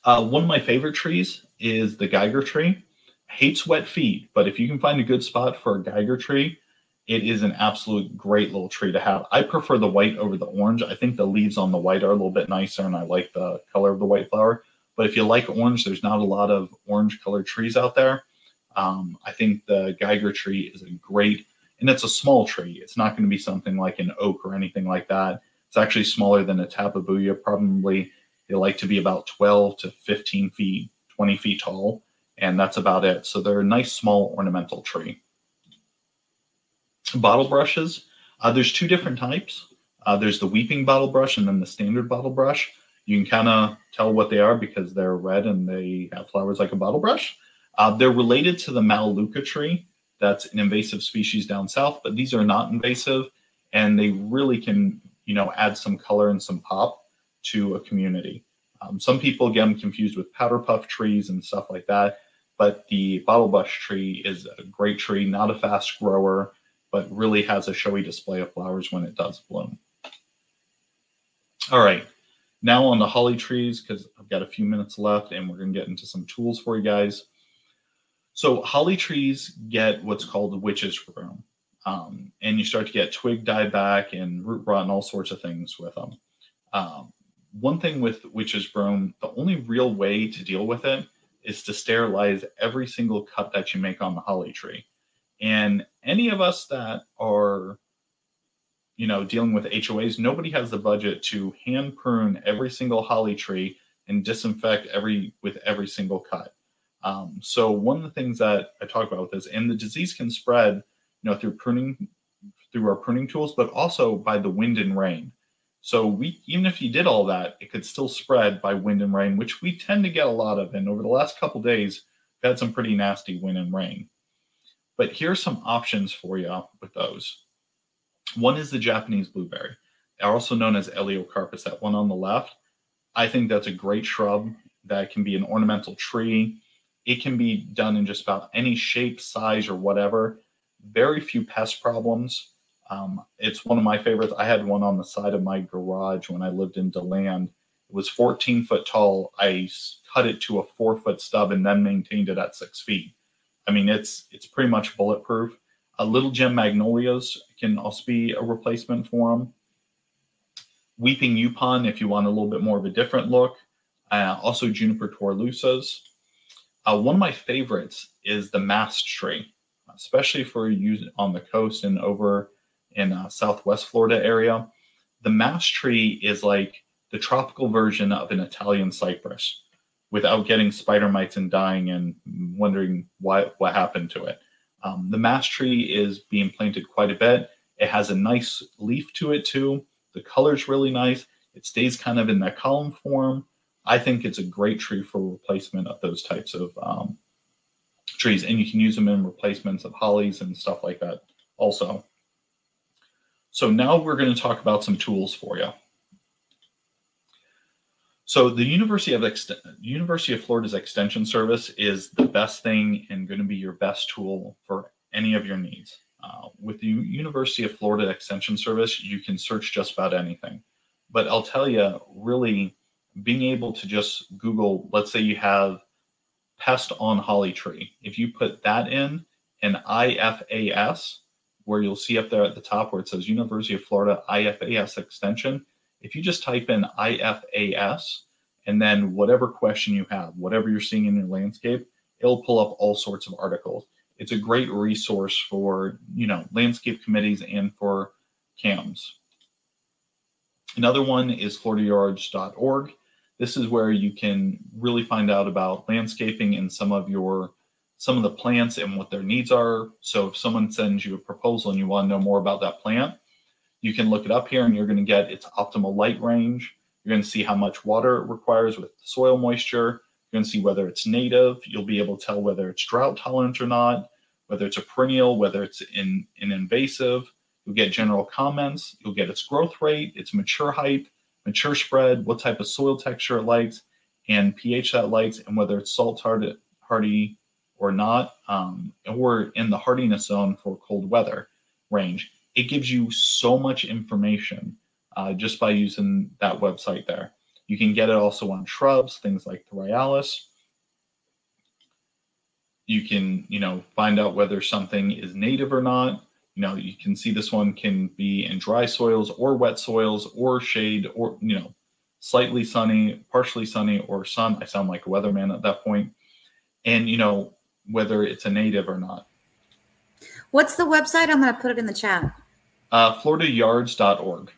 Uh, one of my favorite trees is the Geiger tree. Hates wet feet, but if you can find a good spot for a Geiger tree, it is an absolute great little tree to have. I prefer the white over the orange. I think the leaves on the white are a little bit nicer, and I like the color of the white flower. But if you like orange, there's not a lot of orange colored trees out there. Um, I think the Geiger tree is a great, and it's a small tree. It's not going to be something like an oak or anything like that. It's actually smaller than a tabebuia. Probably they like to be about 12 to 15 feet, 20 feet tall, and that's about it. So they're a nice small ornamental tree bottle brushes. Uh, there's two different types. Uh, there's the weeping bottle brush and then the standard bottle brush. You can kind of tell what they are because they're red and they have flowers like a bottle brush. Uh, they're related to the Melaleuca tree. That's an invasive species down south, but these are not invasive and they really can, you know, add some color and some pop to a community. Um, some people get them confused with powder puff trees and stuff like that, but the bottle brush tree is a great tree, not a fast grower but really has a showy display of flowers when it does bloom. All right, now on the holly trees, because I've got a few minutes left and we're gonna get into some tools for you guys. So holly trees get what's called the witch's broom. Um, and you start to get twig dieback and root rot and all sorts of things with them. Um, one thing with witch's broom, the only real way to deal with it is to sterilize every single cut that you make on the holly tree. And any of us that are, you know, dealing with HOAs, nobody has the budget to hand prune every single holly tree and disinfect every with every single cut. Um, so one of the things that I talk about with this, and the disease can spread, you know, through pruning, through our pruning tools, but also by the wind and rain. So we, even if you did all that, it could still spread by wind and rain, which we tend to get a lot of. And over the last couple days, we've had some pretty nasty wind and rain. But here's some options for you with those. One is the Japanese blueberry, also known as Elaeocarpus, that one on the left. I think that's a great shrub that can be an ornamental tree. It can be done in just about any shape, size, or whatever. Very few pest problems. Um, it's one of my favorites. I had one on the side of my garage when I lived in DeLand. It was 14 foot tall. I cut it to a four foot stub and then maintained it at six feet. I mean, it's it's pretty much bulletproof. A little gem magnolias can also be a replacement for them. Weeping Yaupon, if you want a little bit more of a different look. Uh, also Juniper torulosas. Uh, one of my favorites is the mast tree, especially for use on the coast and over in uh, Southwest Florida area. The mast tree is like the tropical version of an Italian cypress without getting spider mites and dying and wondering why, what happened to it. Um, the mast tree is being planted quite a bit. It has a nice leaf to it too. The color's really nice. It stays kind of in that column form. I think it's a great tree for replacement of those types of um, trees, and you can use them in replacements of hollies and stuff like that also. So now we're going to talk about some tools for you. So the University of Ext University of Florida's Extension Service is the best thing and going to be your best tool for any of your needs. Uh, with the University of Florida Extension Service, you can search just about anything. But I'll tell you, really, being able to just Google, let's say you have pest on holly tree. If you put that in an IFAS, where you'll see up there at the top where it says University of Florida IFAS extension, if you just type in IFAS and then whatever question you have, whatever you're seeing in your landscape, it'll pull up all sorts of articles. It's a great resource for, you know, landscape committees and for CAMs. Another one is floridayards.org. This is where you can really find out about landscaping and some of your some of the plants and what their needs are. So if someone sends you a proposal and you want to know more about that plant, you can look it up here and you're going to get its optimal light range. You're going to see how much water it requires with soil moisture. You're going to see whether it's native. You'll be able to tell whether it's drought tolerant or not, whether it's a perennial, whether it's in, an invasive. You'll get general comments. You'll get its growth rate, its mature height, mature spread, what type of soil texture it likes, and pH that likes, and whether it's salt hardy, or not, um, or in the hardiness zone for cold weather range. It gives you so much information uh, just by using that website there. You can get it also on shrubs, things like the Thryallis. You can, you know, find out whether something is native or not. You know, you can see this one can be in dry soils or wet soils or shade or, you know, slightly sunny, partially sunny or sun. I sound like a weatherman at that point. And, you know, whether it's a native or not. What's the website? I'm going to put it in the chat. Uh, FloridaYards.org.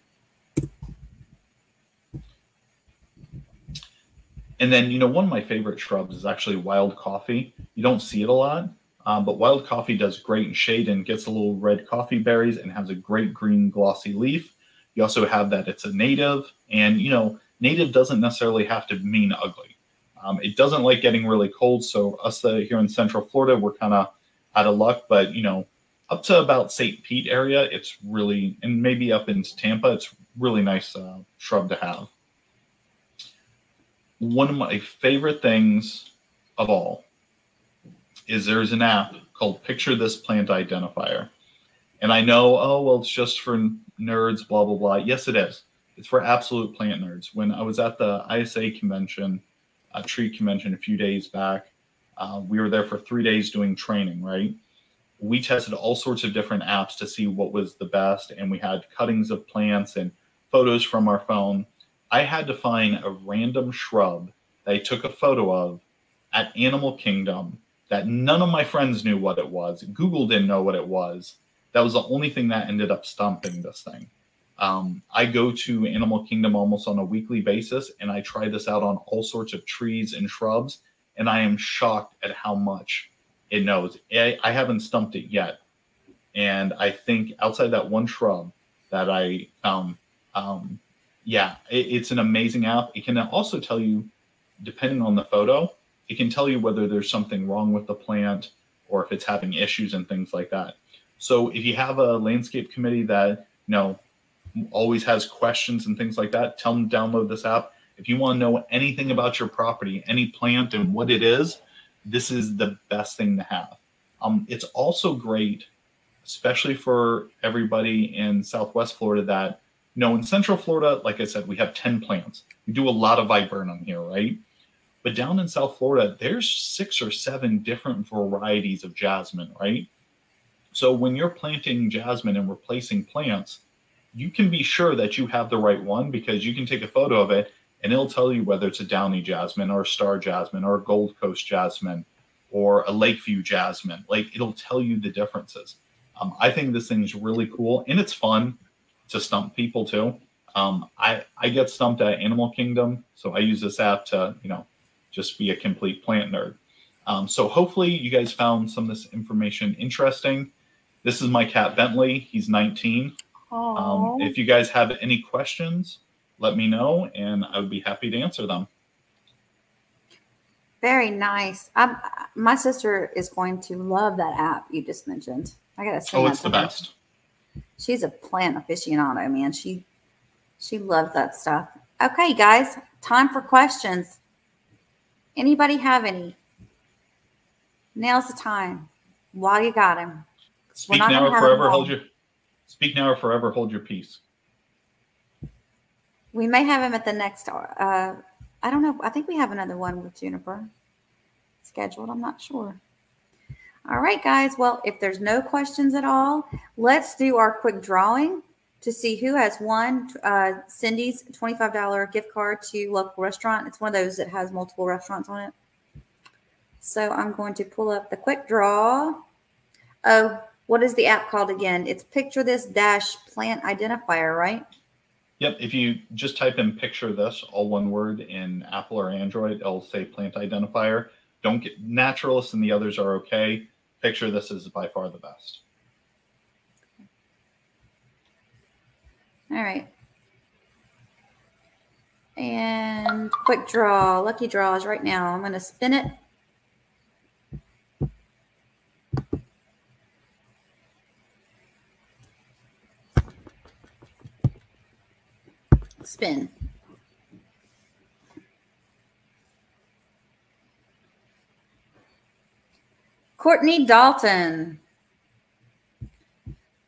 And then, you know, one of my favorite shrubs is actually wild coffee. You don't see it a lot, um, but wild coffee does great in shade and gets a little red coffee berries and has a great green glossy leaf. You also have that it's a native, and you know, native doesn't necessarily have to mean ugly. Um, it doesn't like getting really cold, so us uh, here in Central Florida, we're kind of out of luck. But you know, up to about St. Pete area, it's really, and maybe up into Tampa, it's really nice uh, shrub to have. One of my favorite things of all is there's an app called Picture This Plant Identifier. And I know, oh, well, it's just for nerds, blah, blah, blah. Yes, it is. It's for absolute plant nerds. When I was at the ISA convention, a tree convention a few days back. Uh, we were there for three days doing training, right? We tested all sorts of different apps to see what was the best, and we had cuttings of plants and photos from our phone. I had to find a random shrub that I took a photo of at Animal Kingdom that none of my friends knew what it was. Google didn't know what it was. That was the only thing that ended up stumping this thing. Um, I go to Animal Kingdom almost on a weekly basis, and I try this out on all sorts of trees and shrubs, and I am shocked at how much it knows. I, I haven't stumped it yet, and I think outside that one shrub that I um, um, yeah, it, it's an amazing app. It can also tell you, depending on the photo, it can tell you whether there's something wrong with the plant or if it's having issues and things like that. So if you have a landscape committee that you know, always has questions and things like that, tell them download this app. If you want to know anything about your property, any plant and what it is, this is the best thing to have. Um, it's also great, especially for everybody in Southwest Florida that, you know, in Central Florida, like I said, we have 10 plants. We do a lot of viburnum here, right? But down in South Florida, there's six or seven different varieties of jasmine, right? So when you're planting jasmine and replacing plants, you can be sure that you have the right one because you can take a photo of it and it'll tell you whether it's a downy jasmine or a star jasmine or a gold coast jasmine or a lakeview jasmine. Like it'll tell you the differences. Um, i think this thing's really cool and it's fun to stump people too. Um, I, I get stumped at animal kingdom so i use this app to you know just be a complete plant nerd um, so hopefully you guys found some of this information interesting this is my cat bentley he's 19 um, if you guys have any questions let me know and I would be happy to answer them. Very nice. I'm, my sister is going to love that app you just mentioned. I gotta say, oh, it's the her. best. She's a plant aficionado, man. She she loves that stuff. Okay, guys, time for questions. Anybody have any? Now's the time. While you got him. Speak now or forever hold your. Speak now or forever hold your peace. We may have him at the next. Uh, I don't know. I think we have another one with Juniper scheduled. I'm not sure. All right, guys. Well, if there's no questions at all, let's do our quick drawing to see who has won uh, Cindy's $25 gift card to local restaurant. It's one of those that has multiple restaurants on it. So I'm going to pull up the quick draw. Oh, what is the app called again? It's picture this dash plant identifier, right? Yep. If you just type in picture this, all one word in Apple or Android, it'll say plant identifier. Don't get naturalist and the others are okay. Picture this is by far the best. All right. And quick draw, lucky draws right now. I'm going to spin it. spin. Courtney Dalton.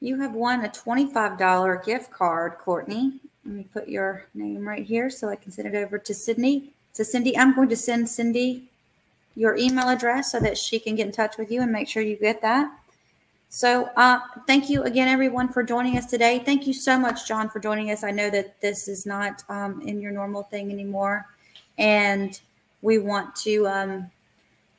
You have won a $25 gift card, Courtney. Let me put your name right here so I can send it over to Cindy. So, Cindy, I'm going to send Cindy your email address so that she can get in touch with you and make sure you get that. So uh, thank you again, everyone, for joining us today. Thank you so much, John, for joining us. I know that this is not um, in your normal thing anymore, and we want to. Um,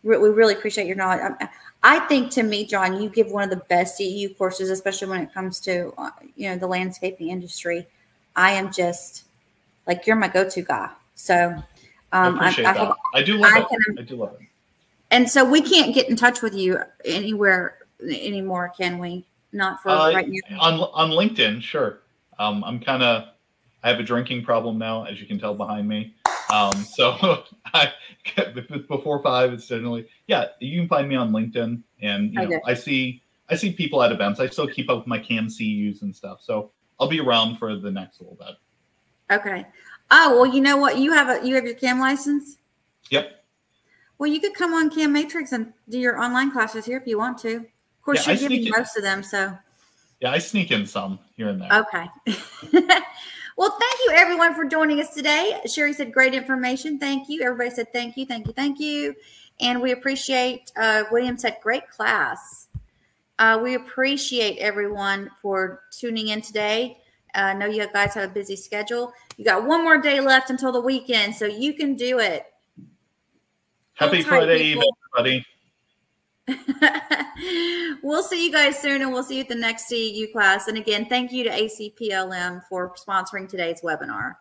we really appreciate your knowledge. I, I think, to me, John, you give one of the best CEU courses, especially when it comes to uh, you know the landscaping industry. I am just like you're my go-to guy. So um, I appreciate I, that. I, I do love I it. Can, I do love it. And so we can't get in touch with you anywhere anymore, can we? Not for uh, right now. On on LinkedIn, sure. Um, I'm kind of I have a drinking problem now, as you can tell behind me. Um, so I before five, it's generally yeah. You can find me on LinkedIn, and you know okay. I see I see people at events. I still keep up with my CAM CEUs and stuff. So I'll be around for the next little bit. Okay. Oh well, you know what? You have a you have your CAM license. Yep. Well, you could come on CAM Matrix and do your online classes here if you want to. Of course, yeah, you're giving most of them, so. Yeah, I sneak in some here and there. Okay. well, thank you everyone for joining us today. Sherry said great information. Thank you. Everybody said thank you, thank you, thank you. And we appreciate, uh, William said great class. Uh, we appreciate everyone for tuning in today. Uh, I know you guys have a busy schedule. You got one more day left until the weekend, so you can do it. Happy Friday, evening, everybody. we'll see you guys soon and we'll see you at the next CEU class. And again, thank you to ACPLM for sponsoring today's webinar.